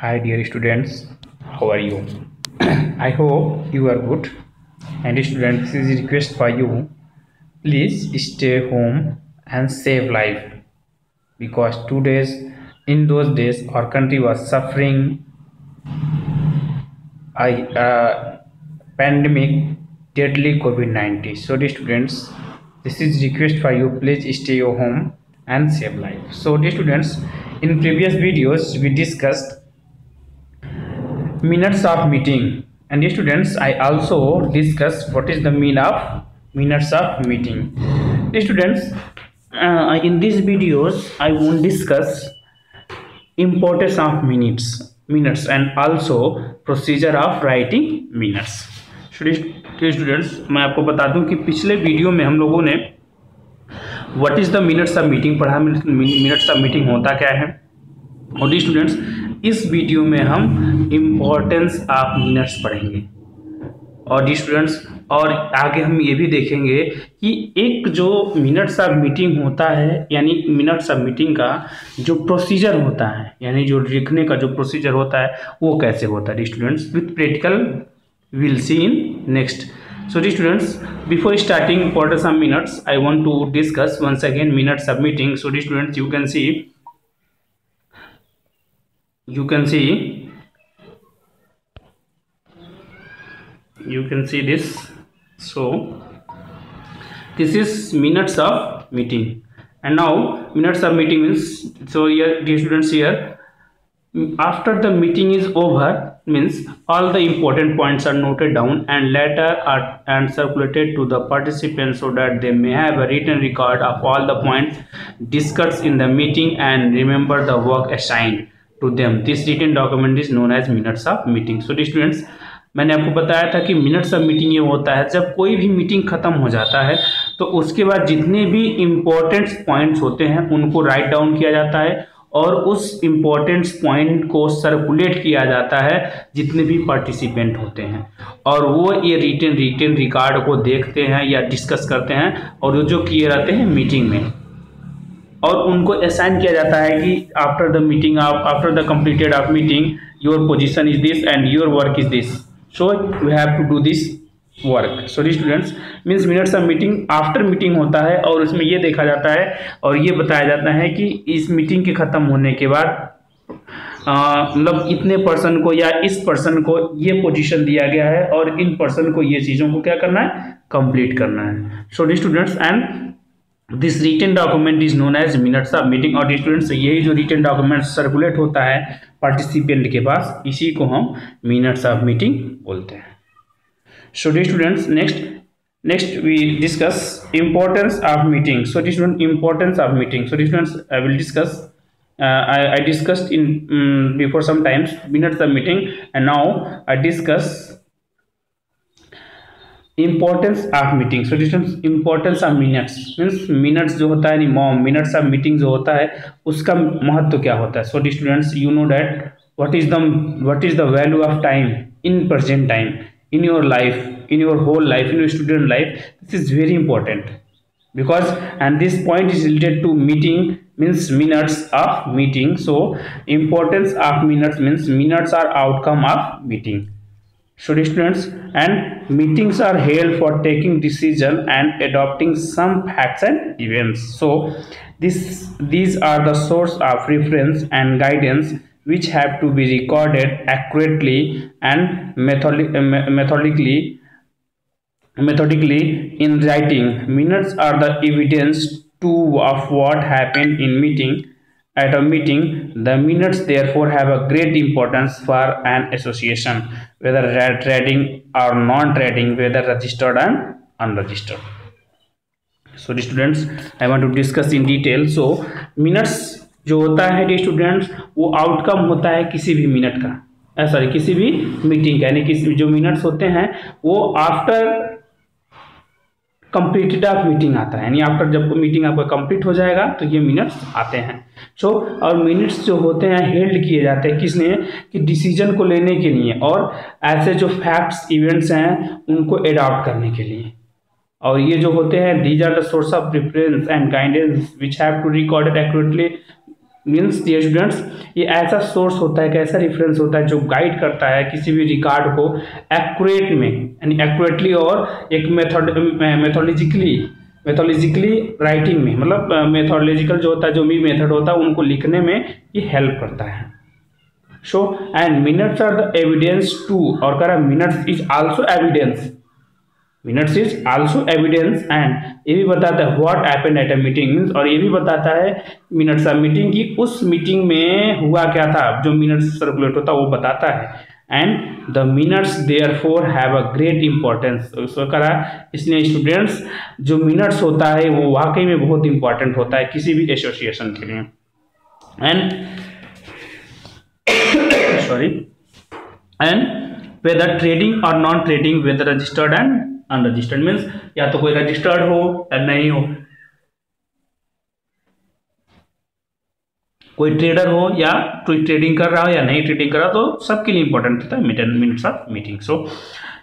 Hi, dear students. How are you? I hope you are good. And students, this is request for you. Please stay home and save life because two days in those days our country was suffering a uh, pandemic deadly covid-19 so dear students this is request for you please stay your home and save life so dear students in previous videos we discussed minutes of meeting and dear students i also discussed what is the mean of minutes of meeting dear students uh, in these videos i won't discuss importance of minutes minutes and also procedure of writing minutes students मैं आपको बता दूँ कि पिछले video में हम लोगों ने what is the minutes of meeting पढ़ा मिनट्स ऑफ़ मीटिंग होता क्या है और स्टूडेंट्स इस वीडियो में हम इम्पोर्टेंस ऑफ़ मिनट्स पढ़ेंगे। और डी स्टूडेंट्स और आगे हम ये भी देखेंगे कि एक जो मिनट्स ऑफ़ मीटिंग होता है, यानी मिनट्स ऑफ़ मीटिंग का जो प्रोसीजर होता है, यानी जो लिखने का जो प्रोसीजर होता है, वो कैसे होता है? Students with practical will see in next so dear students, before starting quarter some minutes, i want to discuss once again minutes of meeting. So dear students, you can see you can see you can see this. So this is minutes of meeting. And now minutes of meeting means so here dear students here after the meeting is over means all the important points are noted down and later are and circulated to the participants so that they may have a written record of all the points discussed in the meeting and remember the work assigned them. This written document is known as minutes of meeting. So, dear students, मैंने आपको बताया था कि minutes of meeting ये होता है। जब कोई भी मीटिंग ख़त्म हो जाता है तो उसके बाद जितने भी इम्पोर्टेंट पॉइंट्स होते हैं, उनको राइट डाउन किया जाता है और उस इम्पोर्टेंट पॉइंट को सर्कुलेट किया जाता है, जितने भी पार्टिसिपेंट होते हैं। और वो ये रिटर्न रिटर्न रिकॉर्ड को देखते हैं या डिस्कस करते हैं और वो जो किए रहते हैं मीटिंग में। और उनको असाइन किया जाता है कि after the meeting of after the completed of meeting your position is this and your work is this so you have to do this work sorry students means minutes of meeting after meeting होता है और उसमें ये देखा जाता है और ये बताया जाता है कि इस मीटिंग के ख़त्म होने के बाद मतलब इतने पर्सन को या इस पर्सन को ये पोजीशन दिया गया है और इन पर्सन को ये चीज़ों को क्या करना है? कंप्लीट करना है। So students and this return document is known as minutes of meeting और स्टूडेंट्स यही जो रिटर्न डॉक्यूमेंट सर्कुलेट होता है पार्टिसिपेंट के पास, इसी को हम मिनट्स ऑफ़ मीटिंग बोलते हैं। So the students next next we discuss importance of meeting so the student importance of meeting so the students I will discuss I discuss in before some times minutes of meeting and now I discuss importance of meeting importance of minutes means minutes जो होता है mom minutes of meeting जो होता है, उसका महत्व क्या होता है? So students you know that what is the what is the value of time in present time in your life in your whole life in your student life this is very important because and this point is related to meeting means minutes of meeting so importance of minutes means minutes are outcome of meeting students and meetings are held for taking decision and adopting some facts and events. So this these are the source of reference and guidance which have to be recorded accurately and uh, methodically methodically in writing. Minutes are the evidence to of what happened in meeting at a meeting the minutes therefore have a great importance for an association whether trading or non-trading whether registered and unregistered so the students i want to discuss in detail so minutes जो होता है D students वो outcome होता है किसी भी minute का sorry किसी भी मीटिंग का यानी किसी जो मिनट्स होते हैं वो आफ्टर कंप्लीटेड ऑफ़ मीटिंग आता है। यानी आफ्टर जब मीटिंग आपका कंप्लीट हो जाएगा तो ये मिनट्स आते हैं। सो और मिनट्स जो होते हैं हेल्ड किए जाते हैं किसने? कि डिसीज़न को लेने के लिए। और ऐसे जो फैक्ट्स इवेंट्स हैं, उनको एडॉप्ट करने के लिए। और ये जो होते हैं these are the source of preference and guidance which have to recorded accurately means dear students ये ऐसा सोर्स होता है कैसा रेफरेंस होता है जो गाइड करता है किसी भी रिकॉर्ड को एक्यूरेट में, यानी एक्यूरेटली और एक मेथड मेथोलॉजिकली मेथोलॉजिकली राइटिंग में मतलब मेथोलॉजिकल जो होता है, जो भी मेथड होता है, उनको लिखने में ये हेल्प करता है। So and minutes are the evidence to और कह रहा है minutes is also evidence minutes is also evidence and ये भी बताता है what happened at a meeting means और ये भी बताता है मिनट्स मीटिंग की उस मीटिंग में हुआ क्या था? जो मिनट्स सर्कुलेट होता है, वो बताता है। And the minutes therefore have a great importance उसको करा। इसलिए स्टूडेंट्स जो मिनट्स होता है, वो वाकई में बहुत इंपॉर्टेंट होता है किसी भी एसोसिएशन के लिए। And sorry and whether trading और non trading whether registered and unregistered means या तो कोई रजिस्टर्ड हो या नहीं हो। कोई ट्रेडर हो या कोई ट्रेडिंग कर रहा हो या नहीं ट्रेडिंग कर रहा तो सबके लिए इंपॉर्टेंट होता है minutes of meeting so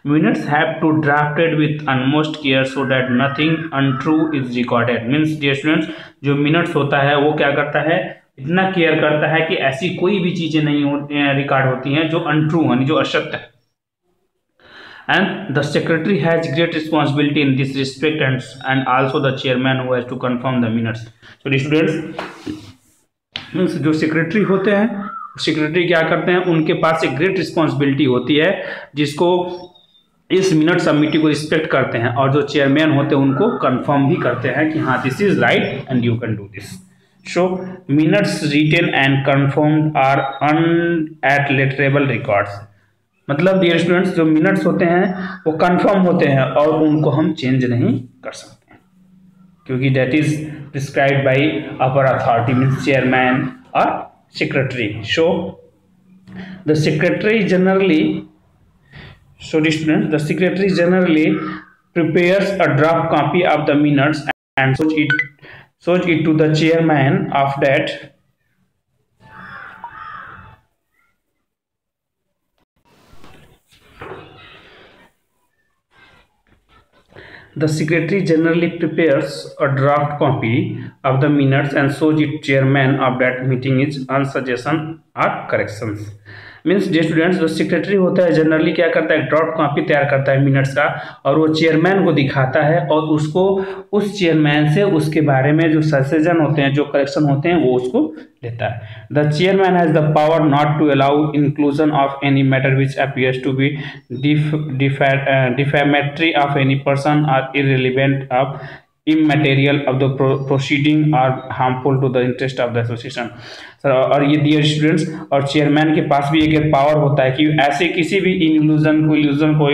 minutes have to drafted with utmost care so that nothing untrue is recorded means dear students जो मिनट्स होता है, वो क्या करता है? इतना केयर करता है कि ऐसी कोई भी चीज़ें नहीं हो रिकॉर्ड होती हैं जो अनट्रू यानी जो असत्य है। And the secretary has great responsibility in this respect and and also the chairman who has to confirm the minutes. So the students means जो सेक्रेटरी होते हैं सेक्रेटरी क्या करते हैं? उनके पास एक ग्रेट रिस्पॉन्सिबिलिटी होती है, जिसको इस मिनट सबमिटी को रिस्पेक्ट करते हैं और जो चेयरमैन होते हैं, उनको कंफर्म भी करते हैं कि हाँ this is right and you can do this so minutes written and confirm are unalterable records मतलब डियर स्टूडेंट्स जो मिनट्स होते हैं, वो कंफर्म होते हैं और उनको हम चेंज नहीं कर सकते क्योंकि that is prescribe by upper authority means chairman और secretary so the secretary generally so student the secretary generally prepares a draft copy of the minutes and shows it shows it to the chairman of that The Secretary generally prepares a draft copy of the minutes and shows it chairman of that meeting is on suggestion or corrections. Means जो students जो secretary होता है generally क्या करता है? Drop copy तैयार करता है मिनट्स का, और वो चेयरमैन को दिखाता है, और उसको, उस चेयरमैन से उसके बारे में जो सजेशन होते हैं, जो करेक्शन होते हैं, वो उसको लेता है। The chairman has the power not to allow inclusion of any matter which appears to be defamatory of any person or irrelevant of of the pro, proceeding are harmful to the interest of the association. Sir और ये dear students और chairman के पास भी एक power होता है कि ऐसे किसी भी इल्यूजन को इल्यूजन को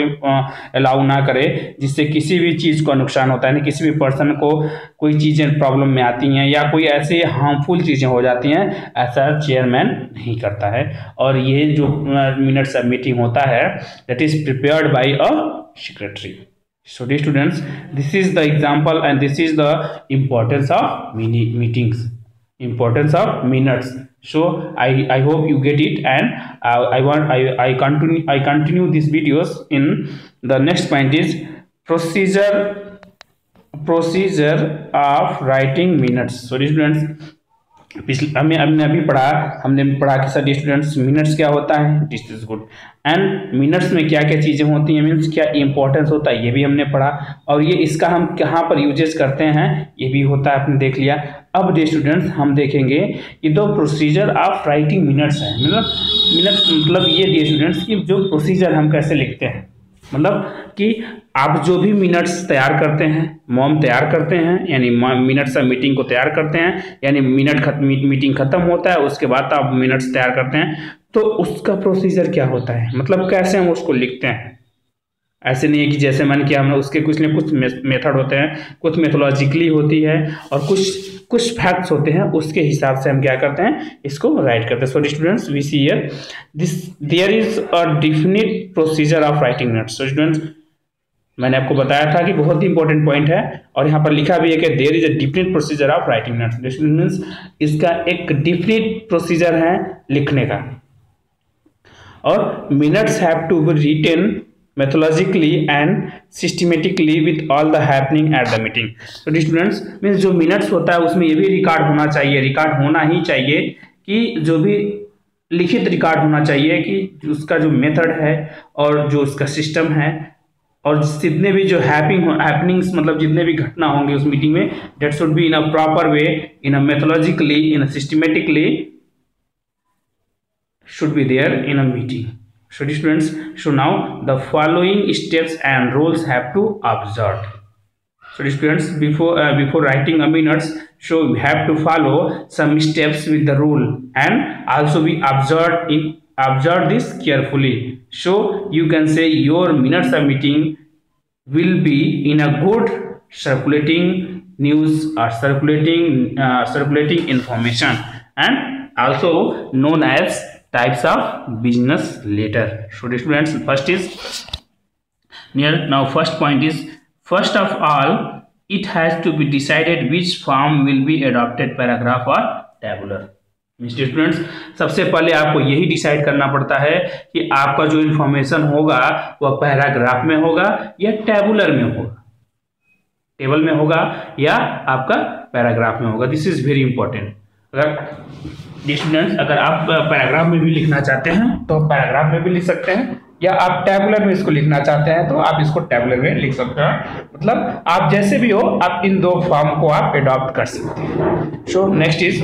अलाउ ना करे, जिससे किसी भी चीज़ का नुकसान होता है। नहीं किसी भी पर्सन को कोई चीज़ें प्रॉब्लम में आती हैं या कोई ऐसे हार्मफुल चीज़ें हो जाती हैं, ऐसा चेयरमैन नहीं करता है। और ये जो मिनट सब मीटिंग होता है that is prepared by a secretary so dear students this is the example and this is the importance of mini meetings. Importance of minutes. So i i hope you get it and uh, i want i i continue i continue these videos in the next point is procedure procedure of writing minutes. So dear students पिछले हमें हमने अभी पढ़ा, हमने पढ़ा कि sir students minutes क्या होता है? This is good and minutes में क्या क्या चीज़ें होती हैं? मीन्स क्या इंपॉर्टेंस होता है? ये भी हमने पढ़ा। और ये इसका हम कहाँ पर यूजेस करते हैं? ये भी होता है, आपने देख लिया। अब डे स्टूडेंट्स हम देखेंगे कि दो प्रोसीजर ऑफ़ राइटिंग मिनट्स हैं। मतलब मिनट्स मतलब ये डे स्टूडेंट्स की जो प्रोसीजर हम कैसे लिखते हैं। मतलब कि आप जो भी मिनट्स तैयार करते हैं मॉम तैयार करते हैं यानी मिनट्स ऑफ़ मीटिंग को तैयार करते हैं यानी मिनट खत, मीटिंग खत्म होता है उसके बाद आप मिनट्स तैयार करते हैं तो उसका प्रोसीजर क्या होता है? मतलब कैसे हम उसको लिखते हैं? ऐसे नहीं है कि जैसे मन किया हमने उसके कुछ न कुछ मेथड होते हैं कुछ मेथोलॉजिकली होती है और कुछ कुछ फैक्ट्स होते हैं, उसके हिसाब से हम क्या करते हैं, इसको राइट करते हैं। So students we see here this there is a definite procedure of writing notes so students मैंने आपको बताया था कि बहुत ही इंपॉर्टेंट पॉइंट है, और यहाँ पर लिखा भी है कि there is a definite procedure of writing notes means इसका एक डिफिनिट प्रोसीजर है लिखने का। और minutes have to be written methodologically and systematically with all the happening at the meeting. So students जो minutes होता है, उसमें ये भी रिकॉर्ड होना चाहिए। रिकॉर्ड होना ही चाहिए कि जो भी लिखित रिकॉर्ड होना चाहिए कि उसका जो मेथड है और जो उसका सिस्टम है और जितने भी जो हैपिंग हैपनिंग्स मतलब जितने भी घटना होंगे उस मीटिंग में that should be in a proper way in a methodologically in a systematically should be there in a meeting so students so now the following steps and rules have to observe so students before uh, before writing a minutes so we have to follow some steps with the rule and also we observe in observe this carefully. So you can say your minutes of meeting will be in a good circulating news or circulating uh, circulating information and also known as types of business letter so students first is near now first point is first of all it has to be decided which form will be adopted paragraph or tabular students सबसे पहले आपको यही decide करना पड़ता है कि आपका जो इन्फॉर्मेशन होगा वह पैराग्राफ में होगा या टेबुलर में होगा टेबल में होगा या आपका पैराग्राफ में होगा दिस इज़ वेरी इंपॉर्टेंट अगर अगर आप पैराग्राफ में भी लिखना चाहते हैं तो पैराग्राफ में भी लिख सकते हैं, या आप टेबुलर में इसको लिखना चाहते हैं तो आप इसको टेबुलर में लिख सकते हैं। मतलब आप जैसे भी हो, आप इन दो फॉर्म को आप एडॉप्ट कर सकते हैं। So next is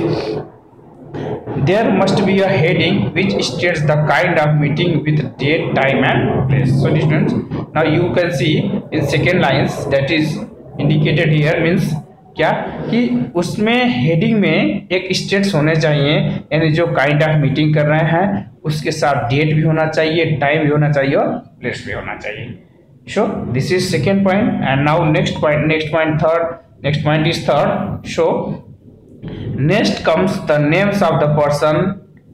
there must be heading which states the kind of meeting with date time and place so distance now you can see in second lines that is indicated here means क्या? कि उसमें heading में एक states होने चाहिए, यानी जो kind of meeting कर रहे हैं, उसके साथ डेट भी होना चाहिए टाइम भी होना चाहिए और प्लेस भी होना चाहिए। So this is second point and now next point next point third next point is third so next comes the names of the person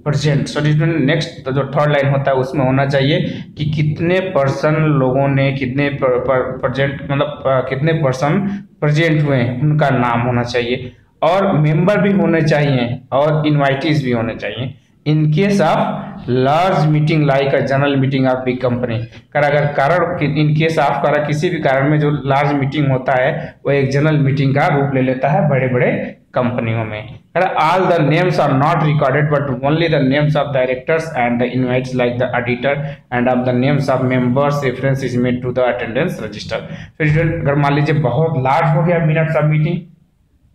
present so next जो थर्ड लाइन होता है, उसमें होना चाहिए कि कितने पर्सन लोगों ने, कितने प्रेजेंट मतलब कितने पर्सन प्रेजेंट हुए हैं, उनका नाम होना चाहिए। और मेंबर भी होने चाहिए, और इनवाइटीज भी होने चाहिए। In case of large meeting like a general meeting of big company कर अगर कारण इन केस ऑफ़ कर किसी भी कारण में जो लार्ज मीटिंग होता है, वो एक जनरल मीटिंग का रूप ले लेता है बड़े बड़े कंपनियों में। All the names are not recorded but only the names of directors and the invites like the auditor and of the names of members reference is made to the attendance register फिर अगर मान लीजिए बहुत large हो गया minutes of meeting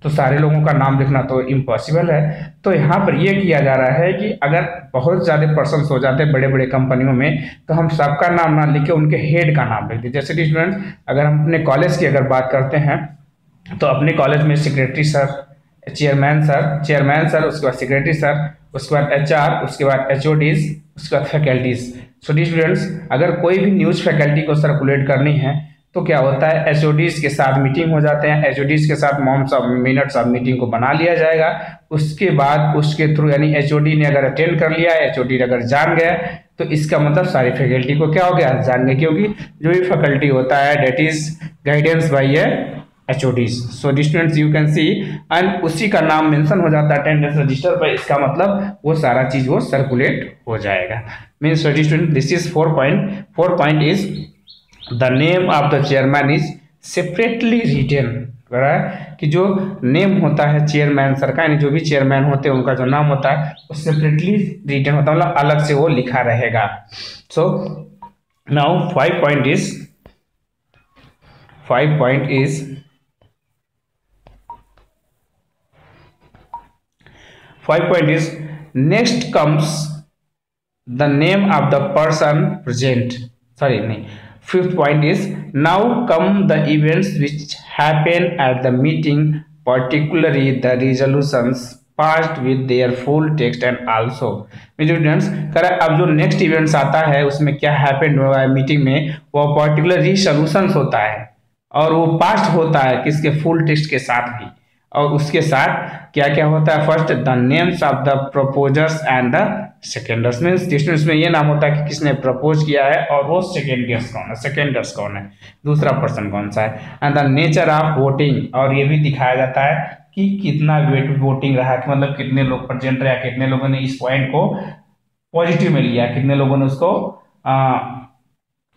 तो सारे लोगों का नाम लिखना तो इम्पॉसिबल है। तो यहाँ पर यह किया जा रहा है कि अगर बहुत ज़्यादा पर्सन हो जाते हैं बड़े बड़े कंपनियों में तो हम सबका नाम ना लिख के उनके हेड का नाम लिख दें जैसे स्टूडेंट्स अगर हम अपने कॉलेज की अगर बात करते हैं तो अपने कॉलेज में secretary sir chairman sir chairman sir उसके बाद सेक्रेटरी सर उसके बाद एचआर उसके बाद एच उसके बाद फैकल्टीज सो स्टूडेंट्स अगर कोई भी न्यूज़ फैकल्टी को सर्कुलेट करनी है तो क्या होता है? एच के साथ मीटिंग हो जाते हैं। एच के साथ MOMs of minutes of meeting को बना लिया जाएगा। उसके बाद उसके थ्रू यानी एचओडी ने अगर अटेंड कर लिया एच अगर जान गया तो इसका मतलब सारी फैकल्टी को क्या हो गया? जान गए। क्योंकि जो भी फैकल्टी होता है डेट इज़ गाइडेंस बाई है H so students you can see and उसी का नाम मेंशन हो जाता है अटेंडेंस रजिस्टर पर। इसका मतलब वो सारा चीज़ वो सर्कुलेट हो जाएगा। Means student this is four point four point is the name of the chairman is separately written कि जो नेम होता है चेयरमैन सर का, यानी जो भी चेयरमैन होते हैं, उनका जो नाम होता है, वो सेपरेटली रिटेन होता है। मतलब अलग से वो लिखा रहेगा। So now five point is five point is five point is next comes the name of the person present sorry नहीं Fifth point is now come the events which happen at the meeting, particularly the resolutions passed with their full text and also. Students कर अब जो next events आता है उसमें क्या happened हुआ है मीटिंग में वो पर्टिकुलर रिसोल्यूशंस होता है। और वो पास्ट होता है किसके फुल टेक्स्ट के साथ भी। और उसके साथ क्या क्या होता है? First the names of the proposers and the seconders means distance में ये नाम होता है कि किसने प्रपोज किया है और वो सेकेंडर्स कौन है? सेकेंडर्स कौन है? दूसरा पर्सन कौन सा है? And the nature of voting और ये भी दिखाया जाता है कि कितना वेट वोटिंग रहा, कि मतलब कितने लोग प्रजेंट रहे, कितने लोगों ने इस पॉइंट को पॉजिटिव में लिया, कितने लोगों ने उसको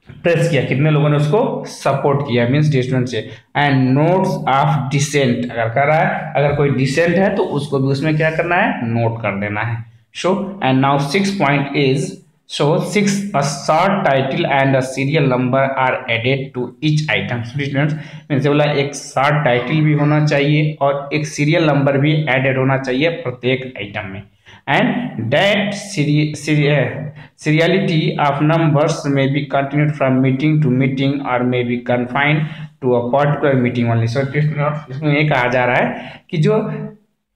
प्रेस किया। कितने लोगों ने उसको सपोर्ट किया? मीन्स स्टूडेंट से। एंड नोट्स ऑफ़ डिसेंट अगर कर रहा है, अगर कोई डिसेंट है तो उसको भी उसमें क्या करना है? नोट कर देना है। So and now six point is so six, a short title and a serial number are added to each item. Students means बोला, एक शॉर्ट टाइटल भी होना चाहिए और एक सीरियल नंबर भी एडेड होना चाहिए प्रत्येक आइटम में। And that seriality of numbers may be continued from meeting to meeting or may be confined to a particular meeting only. So इसमें ये कहा जा रहा है कि जो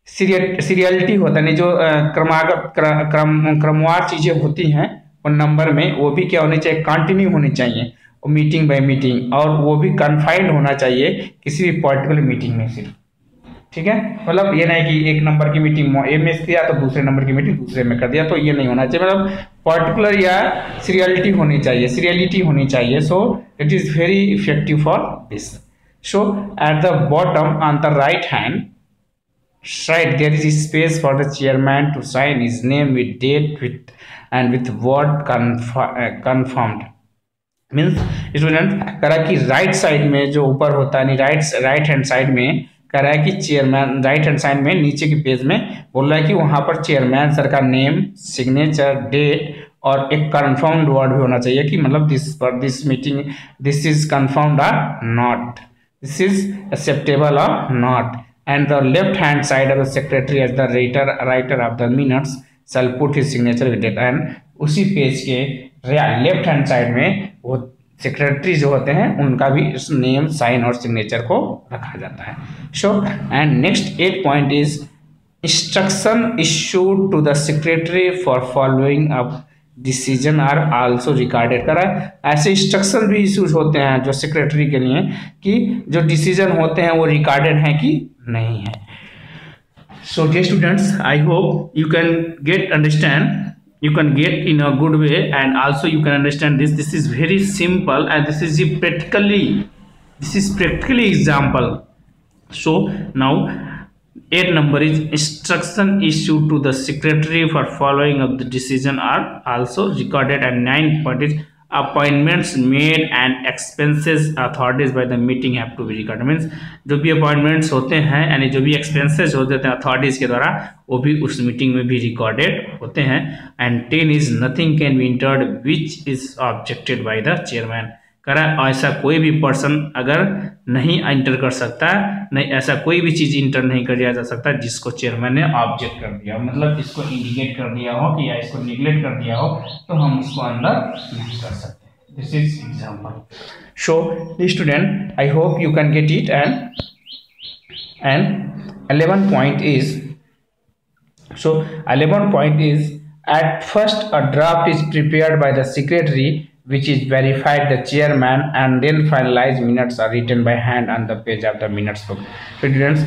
सीरियलिटी होता है जो क्रमागत क्रम, क्रमवार चीज़ें होती हैं, उन नंबर में, वो भी क्या होनी चाहिए? कंटिन्यू होनी चाहिए। मीटिंग बाय मीटिंग और वो भी कन्फाइंड होना चाहिए किसी भी पर्टिकुलर मीटिंग में सिर्फ़। ठीक है? मतलब ये नहीं कि एक नंबर की मीटिंग ए में किया तो दूसरे नंबर की मीटिंग दूसरे में कर दिया तो ये नहीं होना चाहिए। मतलब पर्टिकुलर या सीरियलिटी होनी चाहिए सीरियलिटी होनी चाहिए। So it is very effective for this so at the bottom on the right hand side there is space for the chairman to sign is name with date with and with word confirmed means student करा कि right side में जो ऊपर होता है right right hand side में कह रहा है कि चेयरमैन राइट हैंड साइड में, नीचे के पेज में बोल रहा है कि वहाँ पर चेयरमैन सर का नेम सिग्नेचर डेट और एक कन्फर्म्ड वर्ड भी होना चाहिए कि मतलब दिस पर this meeting this is confirmed or not this is acceptable और not and the left hand side of the secretary as the writer writer of the minutes shall put his signature with date and उसी page के left hand side में वो secretary जो होते हैं, उनका भी इस नेम साइन और सिग्नेचर को रखा जाता है। So and next eight point is instruction issued to the secretary for following up decision are also recorded करा ऐसे इंस्ट्रक्शन भी इशूज होते हैं जो सेक्रेटरी के लिए कि जो डिसीज़न होते हैं वो रिकॉर्डेड हैं कि नहीं है। So dear students I hope you can get understand you can get in a good way and also you can understand this. This is very simple and this is practically this is practically example. So now eight number is instruction issued to the secretary for following up the decision are also recorded and nine point is appointments made and expenses authorities by the meeting have to be record means जो भी appointments होते हैं, यानी जो भी expenses होते हैं authorities के द्वारा, वो भी उस मीटिंग में भी रिकॉर्डेड होते हैं। And ten is nothing can be entered which is objected by the chairman करा ऐसा कोई भी पर्सन अगर नहीं इंटर कर सकता, नहीं, ऐसा कोई भी चीज़ इंटर नहीं कर दिया जा सकता जिसको चेयरमैन ने ऑब्जेक्ट कर दिया मतलब इसको इंडिकेट कर दिया हो कि या इसको निगलेक्ट कर दिया हो तो हम उसको अंदर नहीं कर सकते। This is example so student I hope you can get it and and eleven point is so 11 point is, at first a draft is prepared by the secretary which is verified, the chairman, and then finalized minutes are written by hand on the page of the minutes book. Students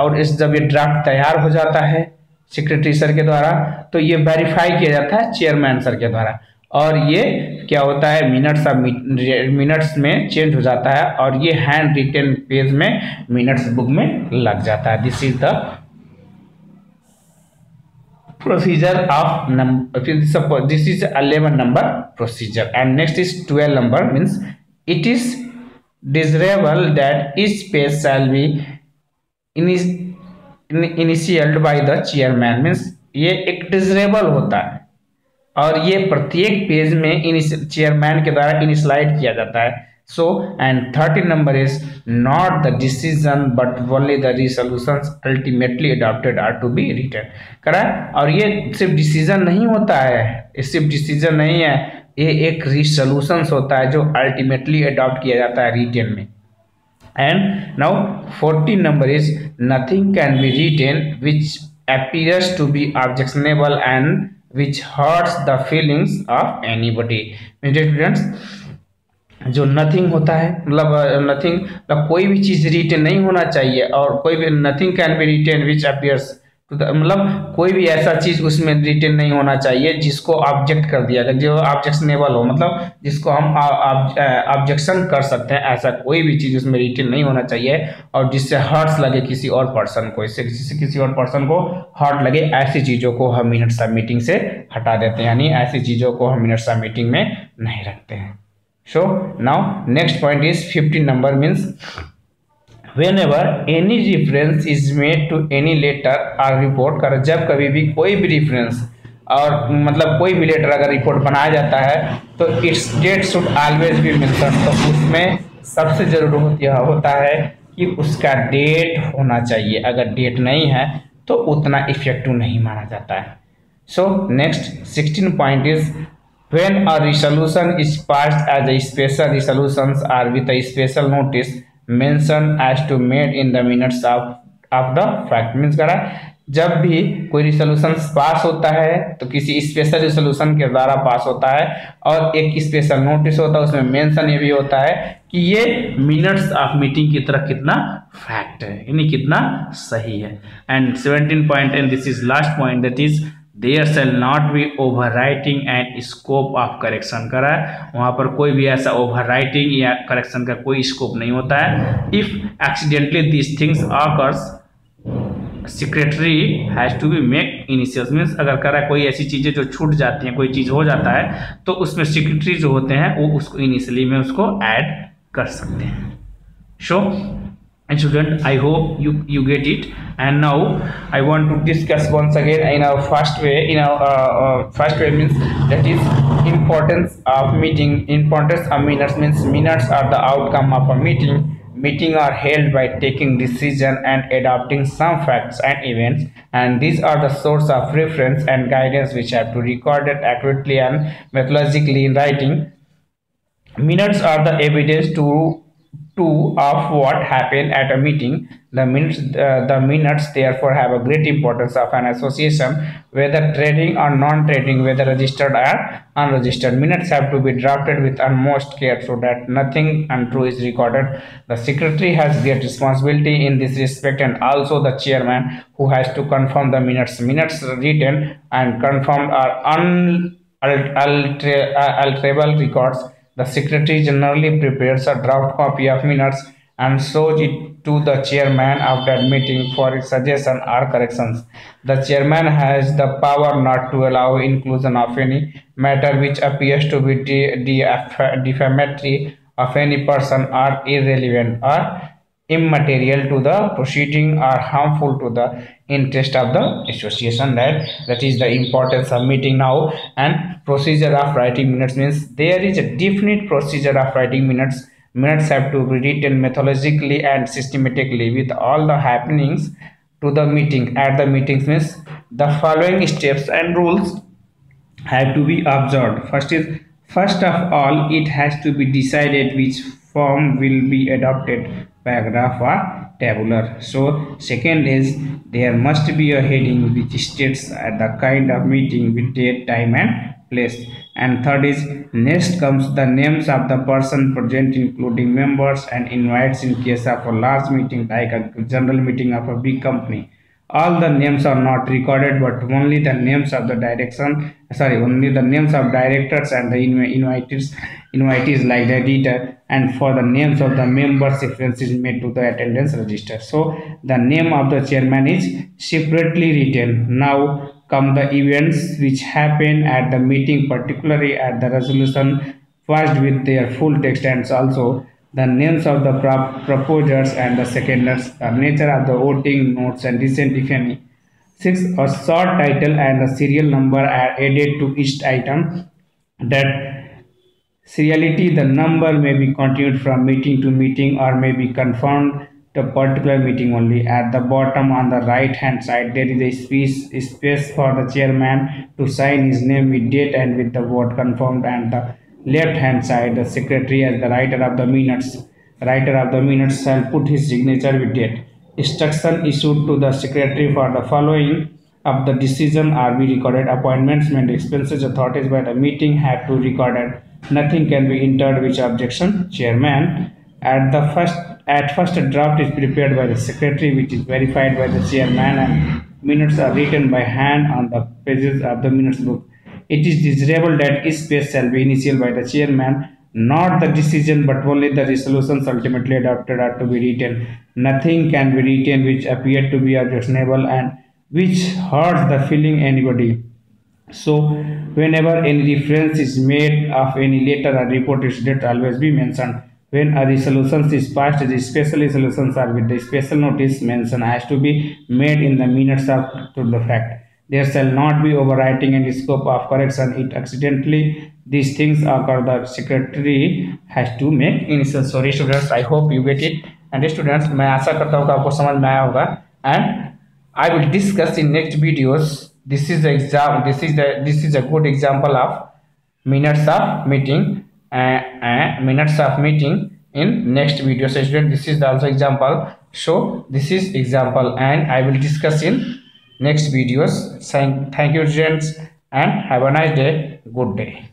और इस जब ये draft तैयार हो जाता है secretary sir के द्वारा तो ये वेरीफाई किया जाता है चेयरमैन सर के द्वारा। और ये क्या होता है मिनट्स ऑफ़ मिनट्स में चेंज हो जाता है, और ये हैंड रिटेन पेज में मिनट्स बुक में लग जाता है। This is the procedure of number this is 11 number procedure and next is 12 number means it is desirable that each page shall be initialed by the chairman means ये एक desirable होता है और ये प्रत्येक पेज में चेयरमैन के द्वारा इनिशलाइट किया जाता है so and 13 number is not the decision but only the resolutions ultimately adopted are to be written करा और ये सिर्फ़ डिसीज़न नहीं होता है ये सिर्फ़ डिसीज़न नहीं है ये एक रिसोल्यूशंस होता है जो अल्टीमेटली अडॉप्ट किया जाता है रिटेन में and now fourteen number is nothing can be written which appears to be objectionable and which hurts the feelings of anybody students जो नथिंग होता है मतलब नथिंग मतलब कोई भी चीज़ रिटेन नहीं होना चाहिए और कोई भी nothing can be written which appears मतलब कोई भी ऐसा चीज़ उसमें रिटेन नहीं होना चाहिए जिसको ऑब्जेक्ट कर दिया जाए जो ऑब्जेक्शनेबल हो मतलब जिसको हम ऑब्जेक्शन कर सकते हैं, ऐसा कोई भी चीज़ उसमें रिटेन नहीं होना चाहिए और जिससे हर्ट्स लगे किसी और पर्सन को, इससे जिससे किसी और पर्सन को हर्ट लगे, ऐसी चीज़ों को हम मिनट्स मीटिंग से हटा देते हैं, यानी ऐसी चीज़ों को हम मिनट्स मीटिंग में नहीं रखते हैं। So, now next point is 15 number means whenever any reference is made to any letter or report, कर, जब कभी भी कोई भी reference और मतलब कोई भी लेटर अगर रिपोर्ट बनाया जाता है तो its date should always be mention तो उसमें सबसे ज़रूरी यह होता है कि उसका डेट होना चाहिए। अगर डेट नहीं है तो उतना इफ़ेक्टिव नहीं माना जाता है। So next sixteen point is when a resolution is passed as a special resolutions or with a special notice mentioned as to made in the minutes of of the fact, means करा, जब भी कोई resolution पास होता है तो किसी special resolution के द्वारा पास होता है और एक स्पेशल नोटिस होता है, उसमें मेंशन ये भी होता है कि ये मिनट्स ऑफ़ मीटिंग की तरह कितना फैक्ट है, यानी कितना सही है। And seventeen point and this is last point that is there shall not be over writing and scope of correction करा है। वहाँ पर कोई भी ऐसा ओवर राइटिंग या करेक्शन का कोई स्कोप नहीं होता है। If accidentally this things occurs secretary has to be make initial means अगर करा कोई ऐसी चीज़ें जो छूट जाती हैं, कोई चीज़ हो जाता है तो उसमें सिक्रेटरी जो होते हैं, वो उसको इनिशियली में उसको ऐड कर सकते हैं। So and student i hope you you get it. And now i want to discuss once again in our first way in our uh, uh, first way means that is importance of meeting importance of minutes means minutes are the outcome of a meeting. Meeting are held by taking decision and adopting some facts and events. And these are the source of reference and guidance which have to record it accurately and methodologically in writing. Minutes are the evidence to two of what happened at a meeting. The minutes, uh, the minutes therefore have a great importance of an association, whether trading or non-trading, whether registered or unregistered. Minutes have to be drafted with utmost care so that nothing untrue is recorded. The secretary has great responsibility in this respect and also the chairman who has to confirm the minutes. Minutes written and confirmed are unalterable records the Secretary generally prepares a draft copy of minutes and shows it to the chairman after meeting for suggestion or corrections. The chairman has the power not to allow inclusion of any matter which appears to be de de defamatory of any person or irrelevant or immaterial to the proceeding or harmful to the interest of the association that that is the importance of meeting now. And procedure of writing minutes means there is a definite procedure of writing minutes. Minutes have to be written methodologically and systematically with all the happenings to the meeting. At the meetings means the following steps and rules have to be observed. First is first of all it has to be decided which form will be adopted paragraph or tabular. So second is there must be a heading which states at the kind of meeting with date time and place. And third is next comes the names of the person present including members and invites in case of a large meeting like a general meeting of a big company. All the names are not recorded but only the names of the direction sorry only the names of directors and the invitees invitees like the editor and for the names of the members reference is made to the attendance register so the name of the chairman is separately written now come the events which happen at the meeting particularly at the resolution first with their full text and also the names of the prop proposers and the seconders, the nature of the voting notes and dissent if any. 6. A short title and a serial number are added to each item. That seriality, the number may be continued from meeting to meeting or may be confirmed. To particular meeting only. At the bottom on the right hand side, there is a space, space for the chairman to sign his name with date and with the word confirmed. And the left hand side the secretary as the writer of the minutes writer of the minutes shall put his signature with date. Instruction issued to the secretary for the following. Of the decision are be recorded? Appointments and expenses authorities by the meeting have to recorded nothing can be entered which objection chairman. At the first at first a draft is prepared by the secretary which is verified by the chairman and minutes are written by hand on the pages of the minutes book. It is desirable that each space shall be initial by the chairman, not the decision but only the resolutions ultimately adopted are to be written. Nothing can be written which appear to be objectionable and which hurts the feeling anybody so whenever any reference is made of any letter or report it should always be mentioned when a resolution is passed the special resolutions are with the special notice mention has to be made in the minutes of to the fact there shall not be overwriting in the scope of correction it accidentally these things occur the secretary has to make initial sorry students i hope you get it and students मैं आशा करता हूँ कि आपको समझ में आया होगा and I will discuss in next videos this is the exam this is the this is a good example of minutes of meeting uh, uh, minutes of meeting in next video student this is also example. So this is example and i will discuss in next videos. Thank, thank you students and have a nice day. Good day